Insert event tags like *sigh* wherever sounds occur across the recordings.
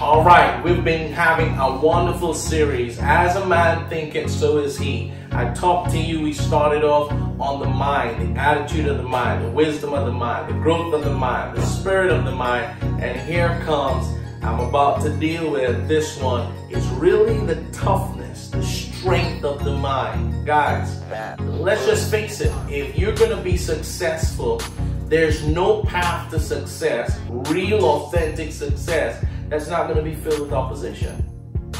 All right, we've been having a wonderful series. As a man thinketh, so is he. I talked to you, we started off on the mind, the attitude of the mind, the wisdom of the mind, the growth of the mind, the spirit of the mind. And here comes, I'm about to deal with this one. It's really the toughness, the strength of the mind. Guys, let's just face it. If you're going to be successful, there's no path to success, real authentic success, that's not going to be filled with opposition.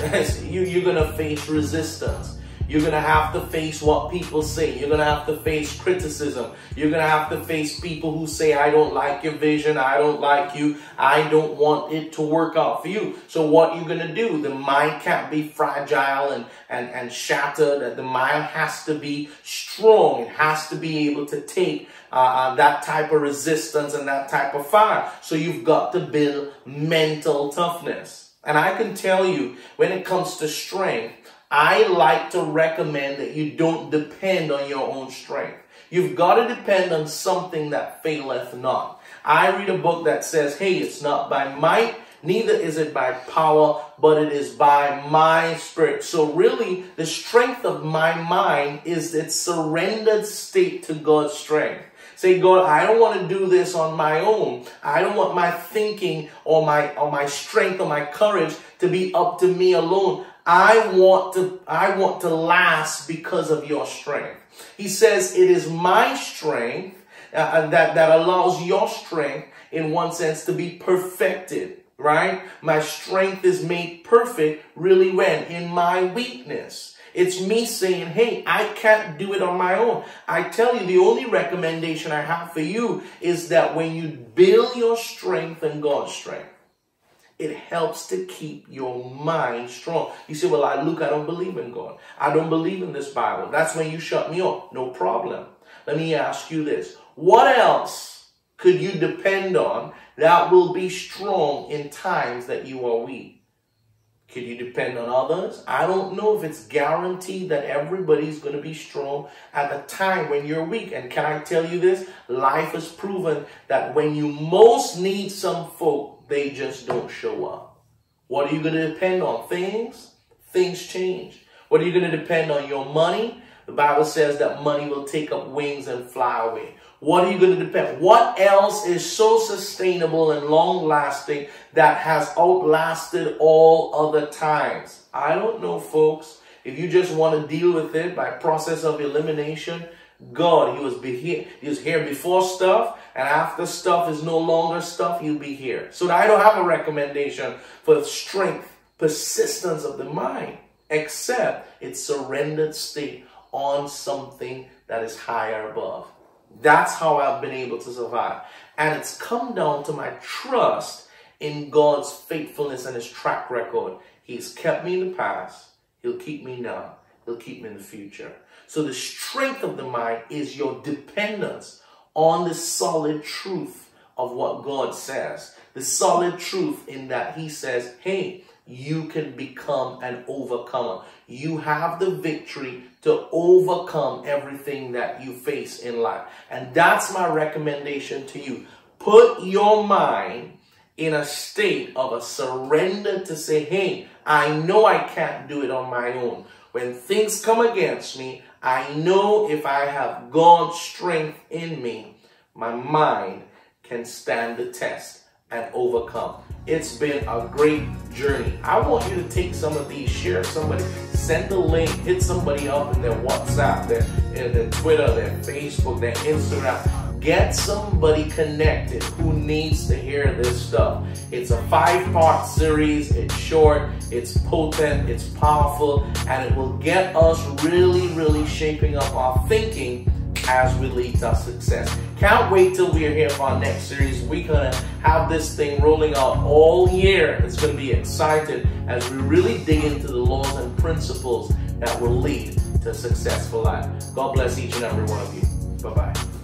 *laughs* you, you're going to face resistance. You're going to have to face what people say. You're going to have to face criticism. You're going to have to face people who say, I don't like your vision. I don't like you. I don't want it to work out for you. So what you're going to do, the mind can't be fragile and, and, and shattered. The mind has to be strong. It has to be able to take uh, uh, that type of resistance and that type of fire. So you've got to build mental toughness. And I can tell you, when it comes to strength, I like to recommend that you don't depend on your own strength. You've got to depend on something that faileth not. I read a book that says, hey, it's not by might, neither is it by power, but it is by my spirit. So really, the strength of my mind is its surrendered state to God's strength. Say, God, I don't want to do this on my own. I don't want my thinking or my or my strength or my courage to be up to me alone. I want to, I want to last because of your strength. He says, it is my strength uh, that, that allows your strength in one sense to be perfected, right? My strength is made perfect really when? In my weakness. It's me saying, hey, I can't do it on my own. I tell you, the only recommendation I have for you is that when you build your strength in God's strength, it helps to keep your mind strong. You say, well, I, Luke, I don't believe in God. I don't believe in this Bible. That's when you shut me off. No problem. Let me ask you this. What else could you depend on that will be strong in times that you are weak? Could you depend on others? I don't know if it's guaranteed that everybody's going to be strong at the time when you're weak. And can I tell you this? Life has proven that when you most need some folk, they just don't show up. What are you going to depend on? Things? Things change. What are you going to depend on? Your money? The Bible says that money will take up wings and fly away. What are you going to depend? What else is so sustainable and long lasting that has outlasted all other times? I don't know, folks. If you just want to deal with it by process of elimination, God, he was, here, he was here before stuff, and after stuff is no longer stuff, you'll be here. So I don't have a recommendation for strength, persistence of the mind, except its surrendered state on something that is higher above. That's how I've been able to survive. And it's come down to my trust in God's faithfulness and his track record. He's kept me in the past. He'll keep me now. He'll keep me in the future. So the strength of the mind is your dependence on the solid truth of what God says. The solid truth in that he says, hey, you can become an overcomer. You have the victory to overcome everything that you face in life. And that's my recommendation to you. Put your mind in a state of a surrender to say, hey, I know I can't do it on my own. When things come against me, I know if I have God's strength in me, my mind can stand the test and overcome. It's been a great journey. I want you to take some of these, share somebody, send the link, hit somebody up in their WhatsApp, their, their Twitter, their Facebook, their Instagram Get somebody connected who needs to hear this stuff. It's a five-part series. It's short, it's potent, it's powerful, and it will get us really, really shaping up our thinking as we lead to success. Can't wait till we're here for our next series. We're gonna have this thing rolling out all year. It's gonna be exciting as we really dig into the laws and principles that will lead to a successful life. God bless each and every one of you. Bye-bye.